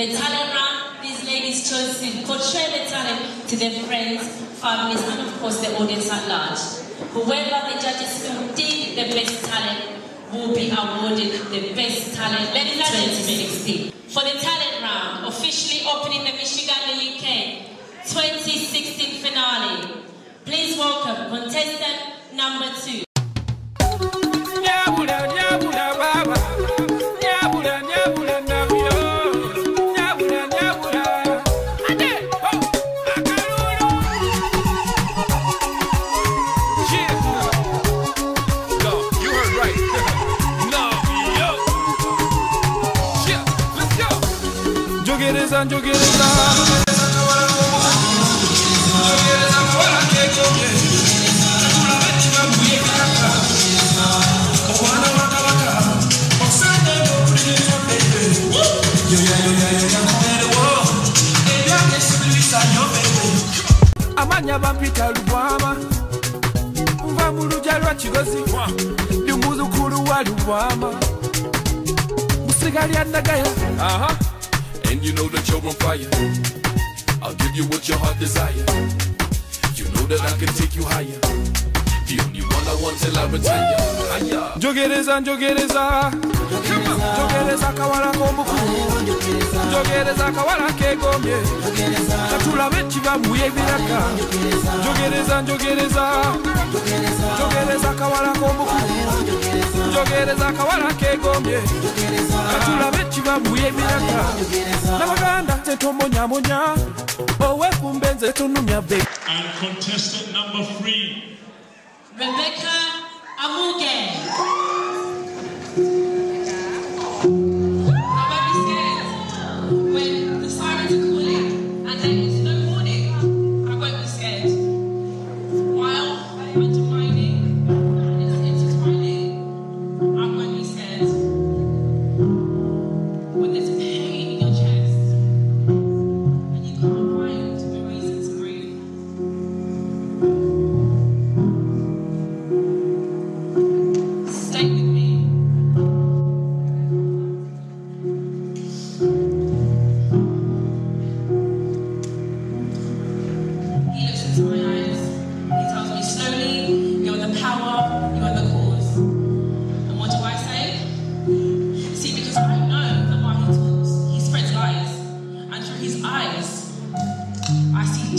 The talent round, these ladies chose to portray the talent to their friends, families, and of course the audience at large. Whoever the judges feel did the best talent will be awarded the best talent 2016. For the talent round, officially opening the Miss Uganda UK 2016 finale, please welcome contestant number two. Go. Jogereza, jogereza. amanya bampita lubwama nva mu lujja lwa kigozi ndi muzukulu wa lubwama musiga lya nagaya Uh-huh. And fire. I'll give you what your heart desire. You know that I can take you higher. The only one I want till I retire. Higher. njogereza njogereza njogereza akawala k'omukulu njogereza akawala kegombye katulabe kibamuye ebiraga njogereza njogereza njogereza akawala k'omukulu njogereza akawala kegombye katulabe kibamuye ebiraga nabaganda nze tomonyamonya owefumbe nze tonumya be contestant number three. Rebecca Amuge.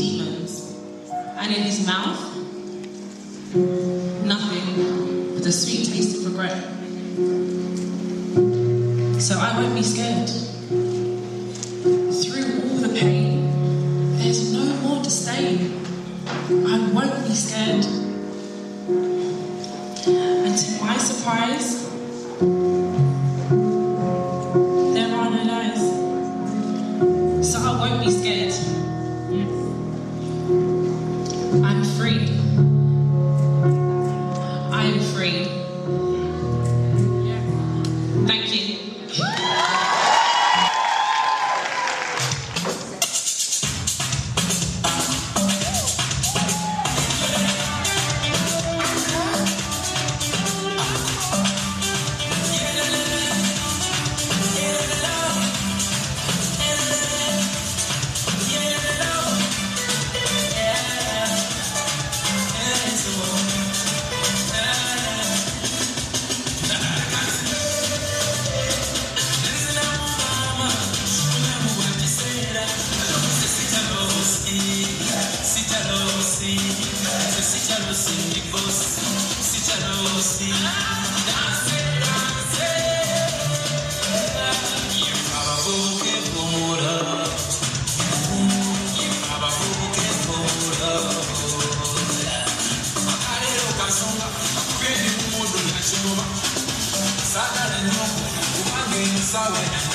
Demons. And in his mouth, nothing but a sweet taste of regret. So I won't be scared. Through all the pain, there's no more to say. I won't be scared. I'm free. silence.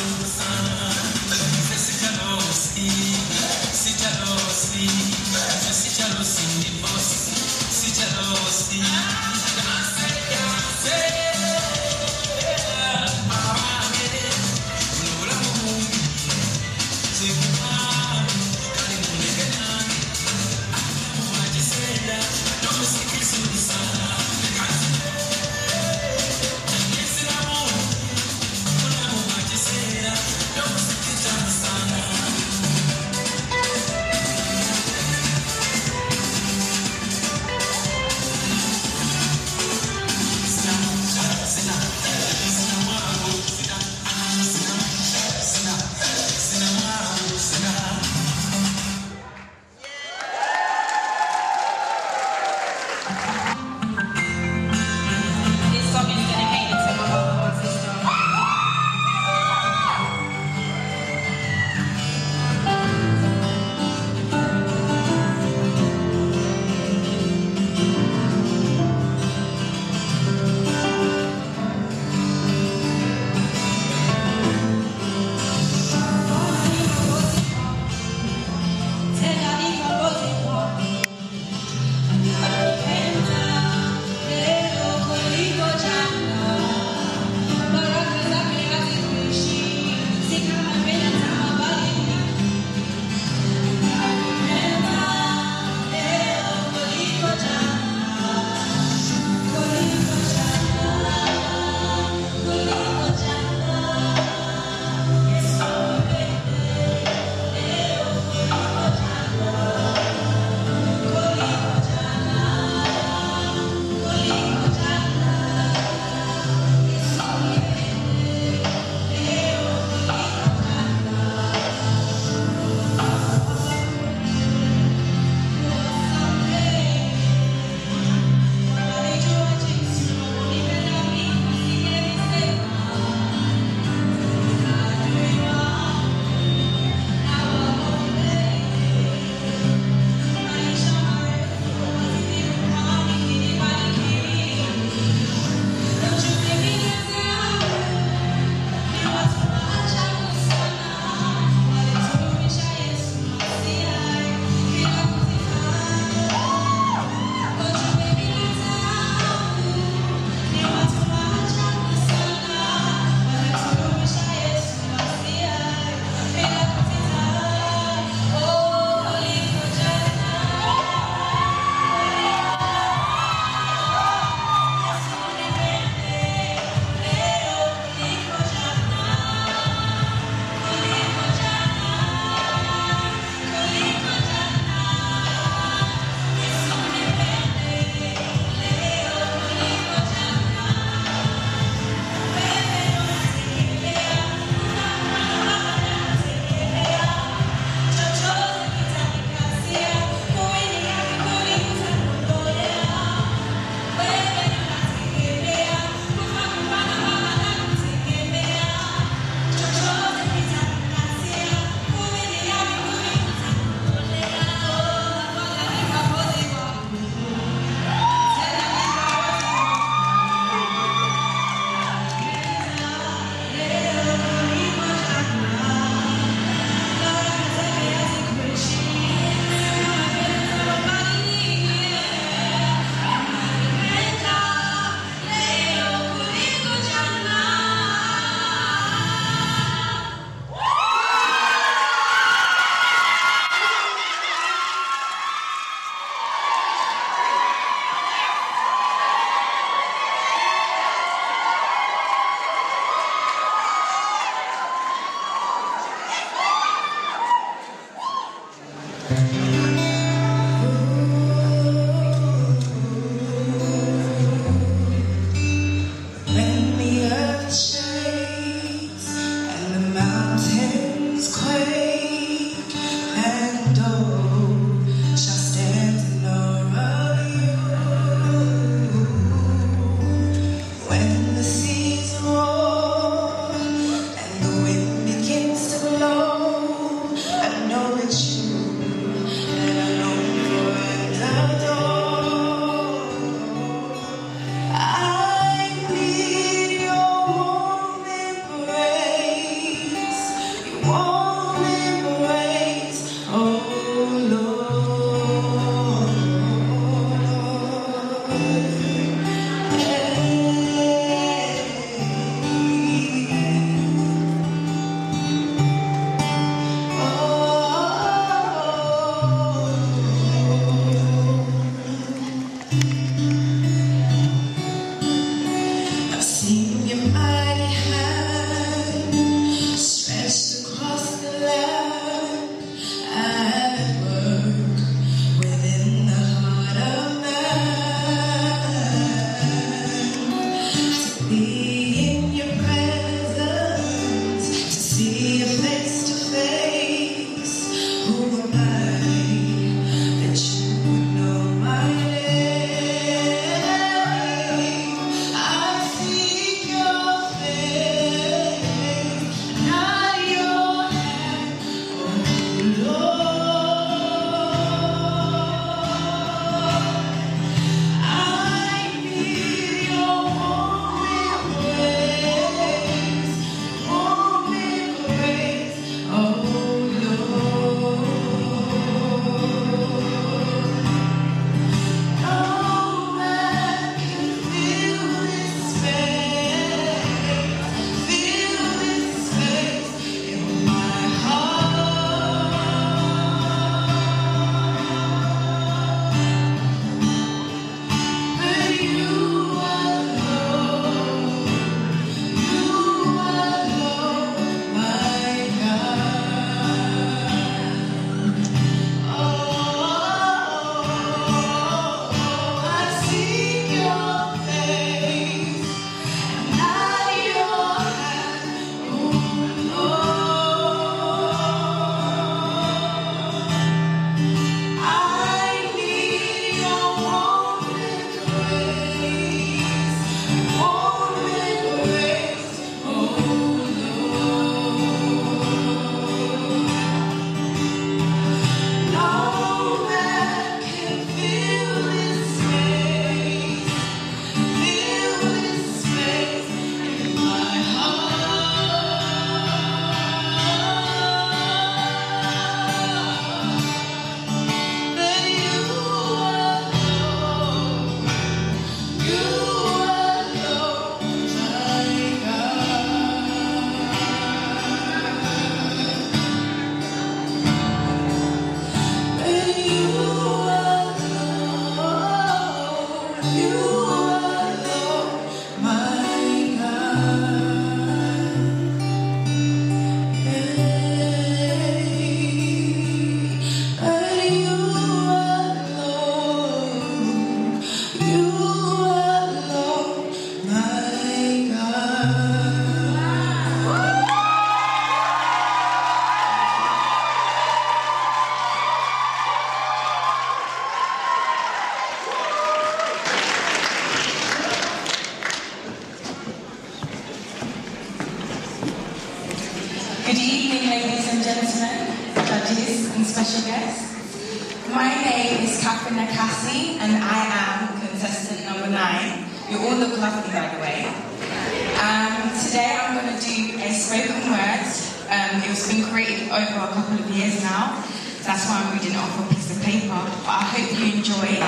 over a couple of years now. That's why I'm reading it off a piece of paper. But I hope you enjoy it.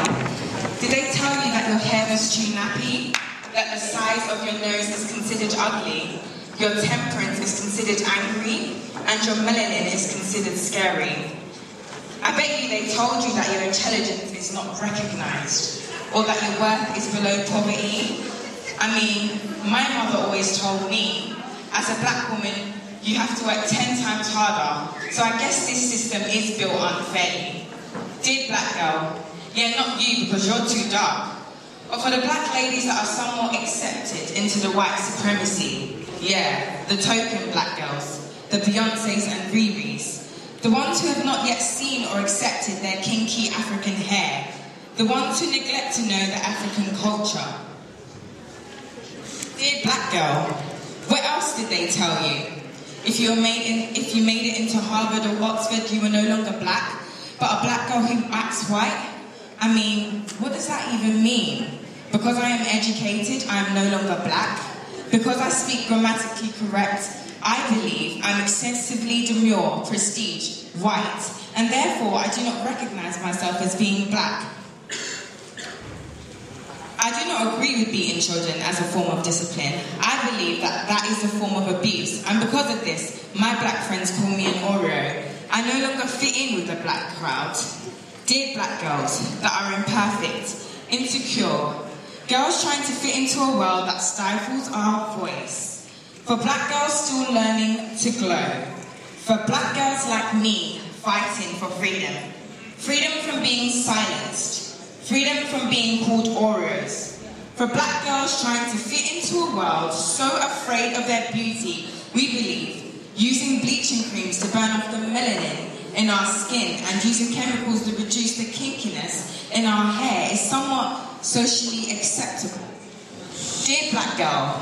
Did they tell you that your hair was too nappy? That the size of your nose is considered ugly? Your temperance is considered angry? And your melanin is considered scary? I bet you they told you that your intelligence is not recognized or that your worth is below poverty. I mean, my mother always told me, as a black woman, you have to work 10 times harder. So I guess this system is built unfairly. Dear black girl, yeah, not you because you're too dark. But for the black ladies that are somewhat accepted into the white supremacy, yeah, the token black girls, the Beyoncés and Riri's, the ones who have not yet seen or accepted their kinky African hair, the ones who neglect to know the African culture. Dear black girl, what else did they tell you? If you, made in, if you made it into Harvard or Oxford, you were no longer black, but a black girl who acts white? I mean, what does that even mean? Because I am educated, I am no longer black. Because I speak grammatically correct, I believe I'm excessively demure, prestige, white, and therefore I do not recognize myself as being black. I do not agree with beating children as a form of discipline. I believe that that is a form of abuse, and because of this, my black friends call me an Oreo. I no longer fit in with the black crowd. Dear black girls that are imperfect, insecure, girls trying to fit into a world that stifles our voice. For black girls still learning to glow. For black girls like me fighting for freedom. Freedom from being silenced. Freedom from being called Oreos. For black girls trying to fit into a world so afraid of their beauty, we believe using bleaching creams to burn off the melanin in our skin and using chemicals to reduce the kinkiness in our hair is somewhat socially acceptable. Dear black girl,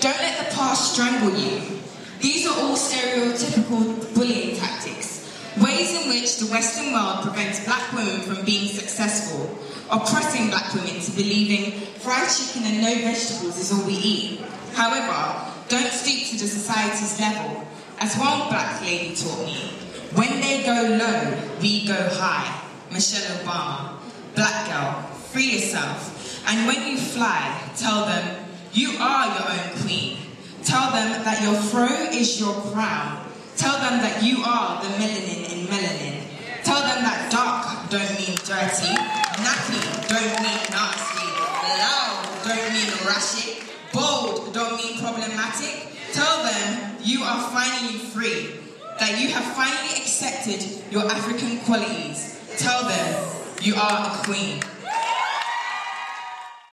don't let the past strangle you. These are all stereotypical bullying tactics, ways in which the Western world prevents black women from being successful, oppressing black women to believing fried chicken and no vegetables is all we eat. However, don't stoop to the society's level. As one black lady taught me, when they go low, we go high. Michelle Obama. Black girl, free yourself. And when you fly, tell them, you are your own queen. Tell them that your throne is your crown. Tell them that you are the melanin in melanin. Tell them that dark don't mean dirty, nappy don't mean nasty, loud don't mean ratchet, bold don't mean problematic. Tell them you are finally free, that you have finally accepted your African qualities. Tell them you are a queen.